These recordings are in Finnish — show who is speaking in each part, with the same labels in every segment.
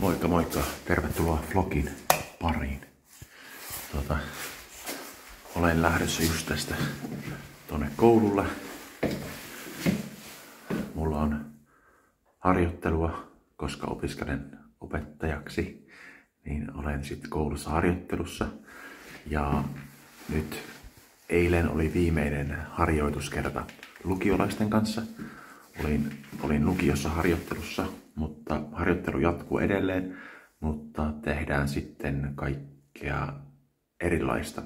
Speaker 1: Moikka moikka, tervetuloa vlogin pariin. Tota, olen lähdössä just tästä tonne koululle. Mulla on harjoittelua, koska opiskelen opettajaksi, niin olen sitten koulussa harjoittelussa. Ja nyt eilen oli viimeinen harjoituskerta lukiolaisten kanssa. Olin, olin lukiossa harjoittelussa, mutta harjoittelu jatkuu edelleen, mutta tehdään sitten kaikkea erilaista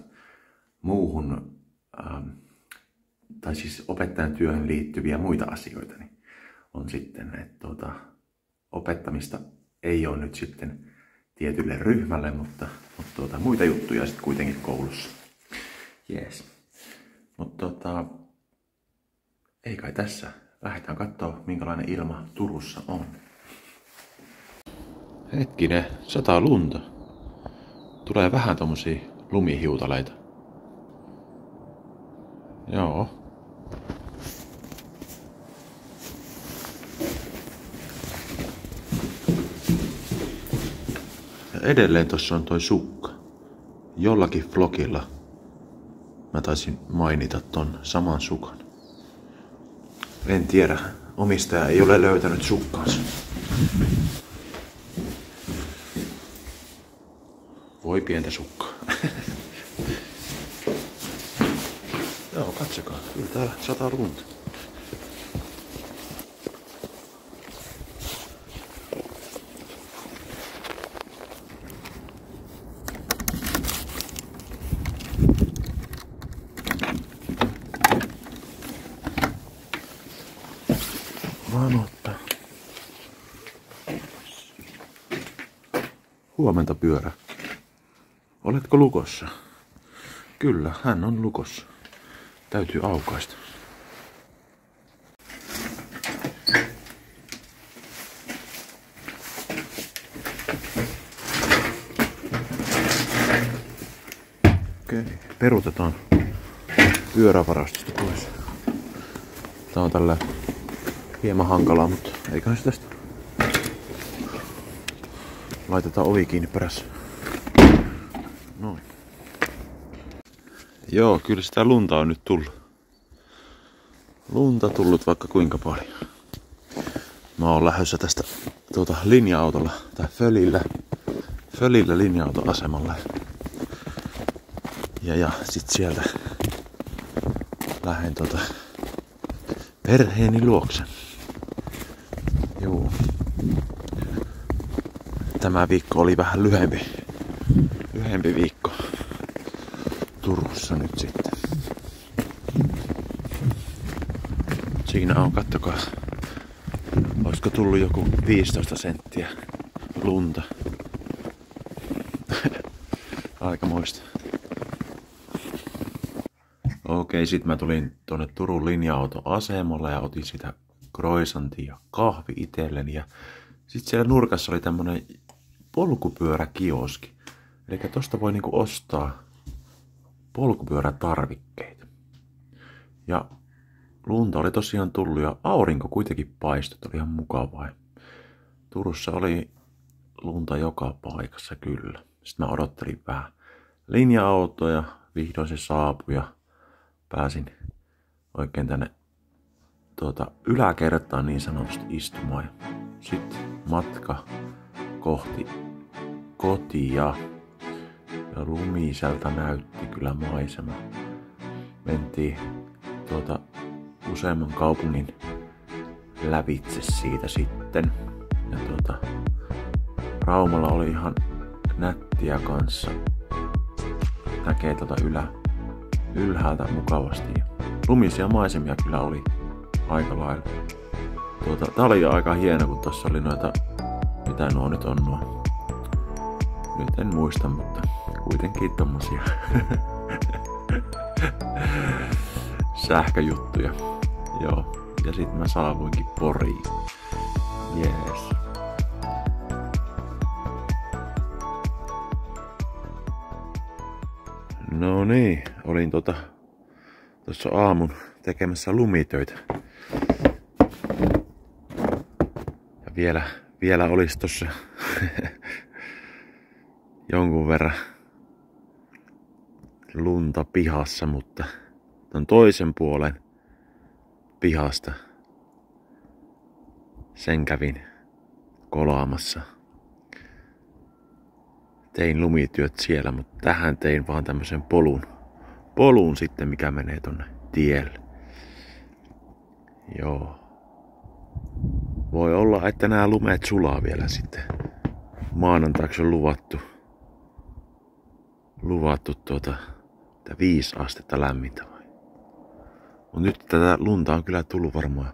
Speaker 1: muuhun, ähm, tai siis opettajan työhön liittyviä muita asioita, niin on sitten, että tuota, opettamista ei ole nyt sitten tietylle ryhmälle, mutta, mutta tuota, muita juttuja sitten kuitenkin koulussa. Jees. Mutta tota, ei kai tässä. Lähdetään katsoa, minkälainen ilma Turussa on. Hetkinen, sataa lunta. Tulee vähän tommosia lumihiutaleita. Joo. Ja edelleen tossa on toi sukka. Jollakin vlogilla mä taisin mainita ton saman sukan. En tiedä. Omistaja ei ole löytänyt sukkaansa. Voi pientä sukkaa. Joo, katsokaa. Kyllä täällä sataa lunta. Vaan ottaa. Huomenta pyörä. Oletko lukossa? Kyllä, hän on lukossa. Täytyy aukaista. Okei, perutetaan pyörävarastosta pois. Tää on tällä hieman hankalaa, mutta eiköhän se tästä. Laitetaan ovi kiinni perässä. Noin. Joo, kyllä sitä lunta on nyt tullut. Lunta tullut vaikka kuinka paljon. Mä oon lähdössä tästä tuota linja-autolla tai fölillä, fölillä linja-autoasemalle. Ja, ja sit sieltä lähden tuota perheeni luokse. Joo. Tämä viikko oli vähän lyhempi. Lyhempi viikko. Turussa nyt sitten. Siinä on, kattokaa. Olisiko tullut joku 15 senttiä lunta. Aika muista. Okei, sit mä tulin tuonne Turun linja-autoasemalle ja otin sitä croissantia ja kahvi itselleni. Ja sit siellä nurkassa oli tämmönen polkupyöräkioski. Eli tosta voi niinku ostaa polkupyörätarvikkeita. Ja lunta oli tosiaan tullut ja aurinko kuitenkin paistoi, oli ihan mukavaa. Turussa oli lunta joka paikassa kyllä. Sitten mä odottelin vähän linja-autoja, vihdoin se saapui ja pääsin oikein tänne tuota, yläkertaan niin sanotusti istumaan. Sitten matka kohti kotia. Ja lumiselta näytti kyllä maisema. Mentiin tuota useamman kaupungin lävitse siitä sitten. Ja tuota, Raumalla oli ihan nättiä kanssa. Näkee tuota ylä, ylhäältä mukavasti. Ja lumisia maisemia kyllä oli aika lailla. Tuota, tää oli aika hieno, kun tossa oli noita, mitä nuo nyt on nuo. Nyt en muista, mutta kuitenkin tommosia sähköjuttuja. Joo. Ja sitten mä saavuinkin Poriin. Jees. No niin, olin tota tuossa aamun tekemässä lumitöitä. Ja vielä vielä olisi tossa jonkun verran lunta pihassa, mutta ton toisen puolen pihasta sen kävin kolaamassa. Tein lumityöt siellä, mutta tähän tein vaan tämmöisen polun. Polun sitten, mikä menee tonne tielle. Joo. Voi olla, että nämä lumeet sulaa vielä sitten. Maanantaiksi on luvattu. Luvattu tuota, että viisi astetta lämmintä vai. Mut nyt tätä lunta on kyllä tullut varmaan,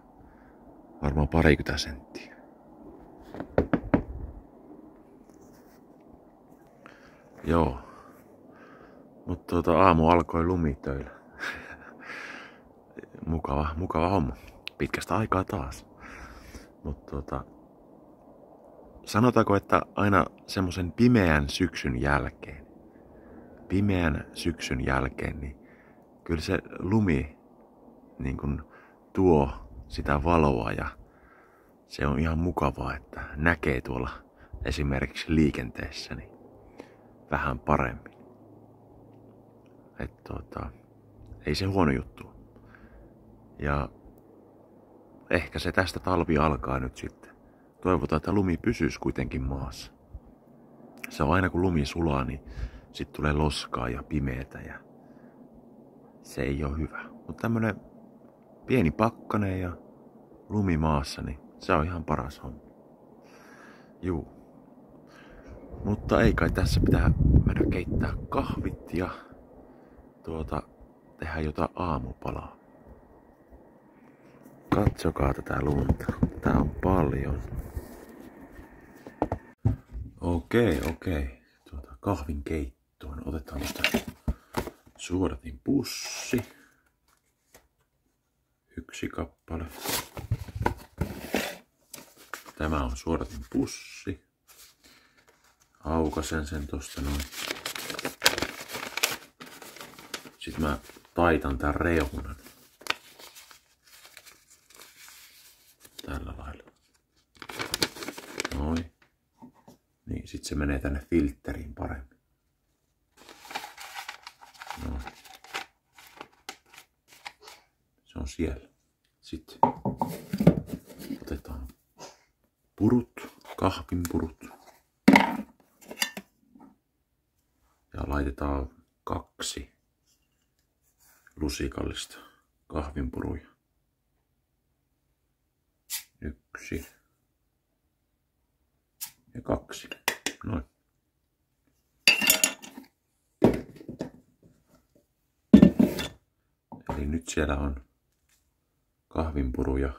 Speaker 1: varmaan parikymmentä senttiä. Joo. Mutta tuota, aamu alkoi lumitöillä. mukava, mukava homma. Pitkästä aikaa taas. Mutta tuota, sanotaanko, että aina semmoisen pimeän syksyn jälkeen, pimeän syksyn jälkeen, niin kyllä se lumi niin kun tuo sitä valoa ja se on ihan mukavaa, että näkee tuolla esimerkiksi liikenteessä niin vähän paremmin. Et tuota, ei se huono juttu. Ja ehkä se tästä talvi alkaa nyt sitten. Toivotaan, että lumi pysyisi kuitenkin maassa. Se on aina kun lumi sulaa, niin sitten tulee loskaa ja pimeetä ja se ei ole hyvä. Mutta tämmönen pieni pakkane ja lumi maassa, niin se on ihan paras homma. Juu. Mutta ei kai tässä pitää mennä keittää kahvit ja tuota, tehdä jotain aamupalaa. Katsokaa tätä lunta. Tää on paljon. Okei, okei. Tuota, kahvin keittoon. Otetaan tästä suodatin pussi. Yksi kappale. Tämä on suodatin pussi. Aukasen sen tosta noin. Sitten mä taitan tän reunan. Tällä lailla. Noin. Niin, sit se menee tänne filtteriin paremmin. Noin. Se on siellä. Sitten otetaan purut, kahvin purut. Ja laitetaan kaksi lusikallista kahvinpuruja. Yksi. Ja kaksi. Noin. Eli nyt siellä on kahvinpuruja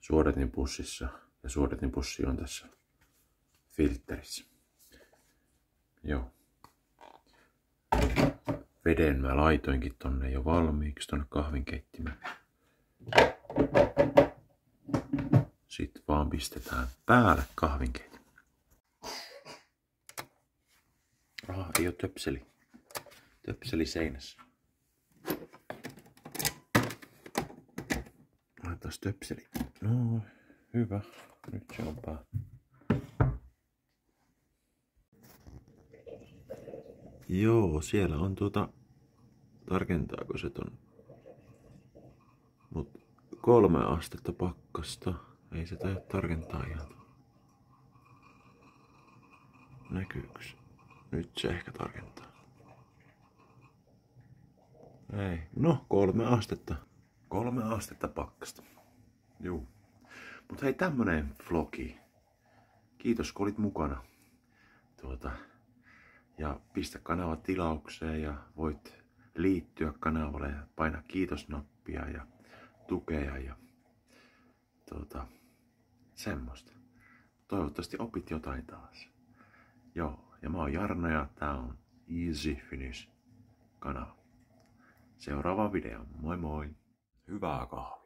Speaker 1: suodatinpussissa ja suodatinpussi on tässä filterissä. Joo. Veden mä laitoinkin tonne jo valmiiksi tonne kahvinkeittimeen. Sitten vaan pistetään päälle kahvinkeitin. Ah, ei oo töpseli. Töpseli seinässä. Laitetaan töpseli. No, hyvä. Nyt se on pää. Joo, siellä on tuota... Tarkentaako se ton? Mut kolme astetta pakkasta. Ei se taida tarkentaa ihan. Näkyykö se? Nyt se ehkä tarkentaa. Ei. No, kolme astetta. Kolme astetta pakkasta. Juu. Mut hei, tämmönen vlogi. Kiitos kun olit mukana. Tuota, ja pistä kanava tilaukseen ja voit liittyä kanavalle ja paina kiitosnappia ja tukea ja tuota, semmoista. Toivottavasti opit jotain taas. Joo, ja mä oon Jarno ja tää on Easy Finish kanava. Seuraava video. Moi moi! Hyvää kahvia!